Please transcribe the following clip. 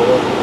Oh.